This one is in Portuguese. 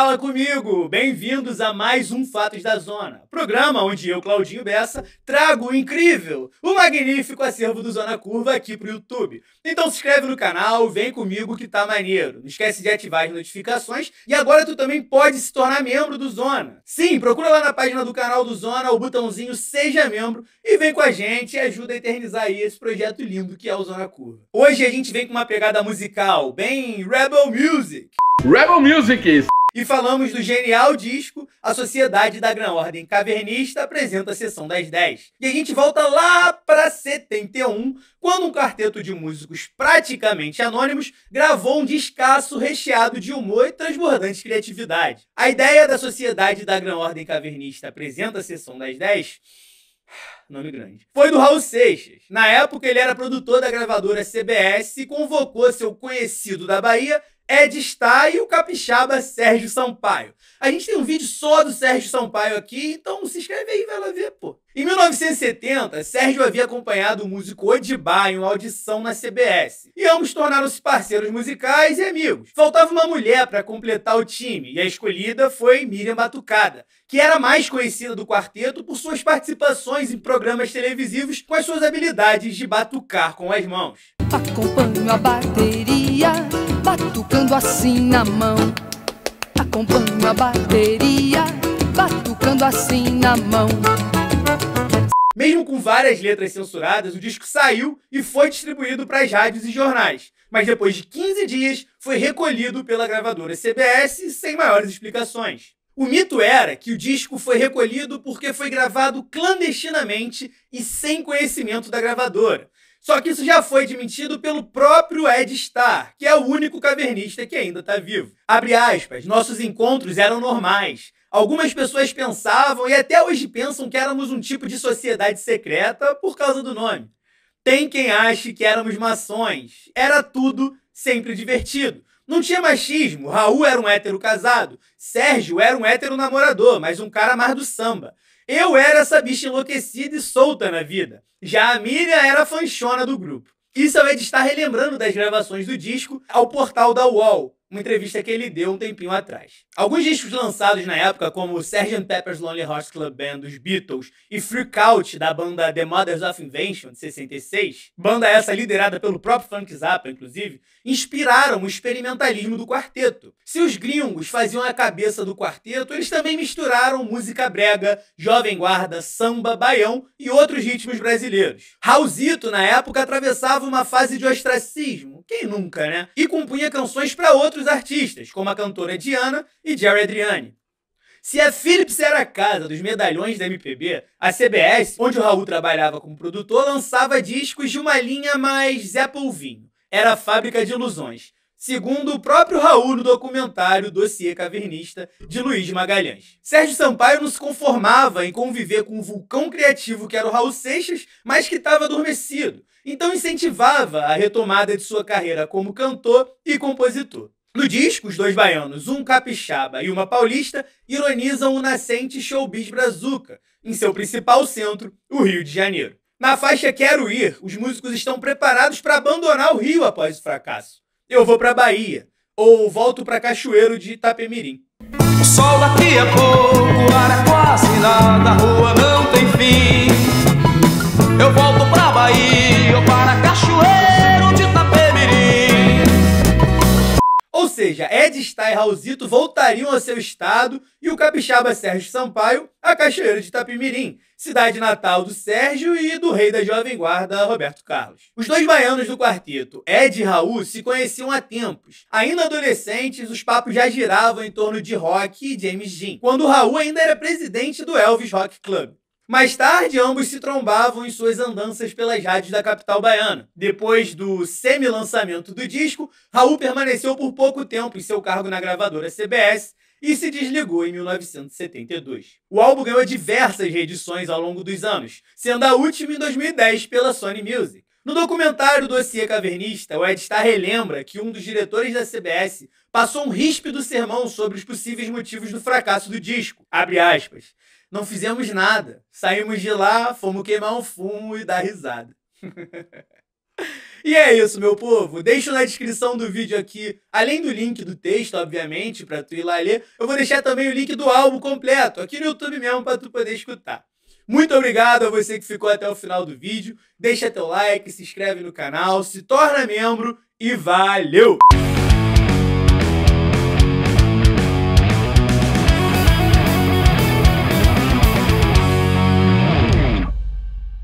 Fala comigo! Bem-vindos a mais um Fatos da Zona, programa onde eu, Claudinho Bessa, trago o incrível, o magnífico acervo do Zona Curva aqui pro YouTube. Então se inscreve no canal, vem comigo que tá maneiro. Não esquece de ativar as notificações e agora tu também pode se tornar membro do Zona. Sim, procura lá na página do canal do Zona o botãozinho Seja Membro e vem com a gente e ajuda a eternizar aí esse projeto lindo que é o Zona Curva. Hoje a gente vem com uma pegada musical bem Rebel Music. Rebel Music! E falamos do genial disco A Sociedade da Gran Ordem Cavernista apresenta a Sessão das 10. E a gente volta lá para 71, quando um quarteto de músicos praticamente anônimos gravou um descasso recheado de humor e transbordante criatividade. A ideia da Sociedade da Gran Ordem Cavernista apresenta a Sessão das 10 nome grande. Foi do Raul Seixas. Na época, ele era produtor da gravadora CBS e convocou seu conhecido da Bahia, Ed Star, e o capixaba Sérgio Sampaio. A gente tem um vídeo só do Sérgio Sampaio aqui, então se inscreve aí e vai lá ver, pô. Em 1970, Sérgio havia acompanhado o músico Odibá em uma audição na CBS, e ambos tornaram-se parceiros musicais e amigos. Faltava uma mulher para completar o time, e a escolhida foi Miriam Batucada, que era mais conhecida do quarteto por suas participações em programas televisivos com as suas habilidades de batucar com as mãos. Acompanho a bateria, batucando assim na mão. Acompanho a bateria, batucando assim na mão. Mesmo com várias letras censuradas, o disco saiu e foi distribuído para as rádios e jornais. Mas depois de 15 dias, foi recolhido pela gravadora CBS sem maiores explicações. O mito era que o disco foi recolhido porque foi gravado clandestinamente e sem conhecimento da gravadora. Só que isso já foi desmentido pelo próprio Ed Starr, que é o único cavernista que ainda está vivo. Abre aspas, nossos encontros eram normais. Algumas pessoas pensavam e até hoje pensam que éramos um tipo de sociedade secreta por causa do nome. Tem quem ache que éramos maçons. Era tudo sempre divertido. Não tinha machismo. Raul era um hétero casado. Sérgio era um hétero namorador, mas um cara mais do samba. Eu era essa bicha enlouquecida e solta na vida. Já a Miriam era a fanchona do grupo. Isso é o Ed estar relembrando das gravações do disco ao portal da UOL, uma entrevista que ele deu um tempinho atrás. Alguns discos lançados na época, como Sgt. Pepper's Lonely Hearts Club Band dos Beatles e Freak Out da banda The Mothers of Invention de 66, banda essa liderada pelo próprio Frank Zappa, inclusive, inspiraram o experimentalismo do quarteto. Se os gringos faziam a cabeça do quarteto, eles também misturaram música brega, jovem guarda, samba, baião e outros ritmos brasileiros. Raulzito, na época, atravessava uma fase de ostracismo, quem nunca, né? E compunha canções para outros outros artistas, como a cantora Diana e Jerry Adriani. Se a Philips era a casa dos medalhões da MPB, a CBS, onde o Raul trabalhava como produtor, lançava discos de uma linha mais Zé Polvinho. Era a fábrica de ilusões, segundo o próprio Raul no documentário Dossiê Cavernista de Luiz Magalhães. Sérgio Sampaio não se conformava em conviver com o vulcão criativo que era o Raul Seixas, mas que estava adormecido. Então incentivava a retomada de sua carreira como cantor e compositor. No disco, os dois baianos, um capixaba e uma paulista, ironizam o nascente showbiz brazuca, em seu principal centro, o Rio de Janeiro. Na faixa Quero Ir, os músicos estão preparados para abandonar o Rio após o fracasso. Eu vou para Bahia, ou volto para Cachoeiro de Itapemirim. O sol é quase nada, Star e Raulzito voltariam ao seu estado e o capixaba Sérgio Sampaio a Cachoeira de Itapimirim, cidade natal do Sérgio e do rei da Jovem Guarda, Roberto Carlos. Os dois baianos do quarteto, Ed e Raul, se conheciam há tempos. Ainda adolescentes, os papos já giravam em torno de rock e James Dean, quando Raul ainda era presidente do Elvis Rock Club. Mais tarde, ambos se trombavam em suas andanças pelas rádios da capital baiana. Depois do semi-lançamento do disco, Raul permaneceu por pouco tempo em seu cargo na gravadora CBS e se desligou em 1972. O álbum ganhou diversas reedições ao longo dos anos, sendo a última em 2010 pela Sony Music. No documentário Dossiê Cavernista, o Ed Star relembra que um dos diretores da CBS passou um ríspido sermão sobre os possíveis motivos do fracasso do disco. Abre aspas não fizemos nada. Saímos de lá, fomos queimar um fumo e dar risada. E é isso, meu povo. Deixo na descrição do vídeo aqui, além do link do texto, obviamente, para tu ir lá ler, eu vou deixar também o link do álbum completo, aqui no YouTube mesmo, para tu poder escutar. Muito obrigado a você que ficou até o final do vídeo. Deixa teu like, se inscreve no canal, se torna membro e valeu!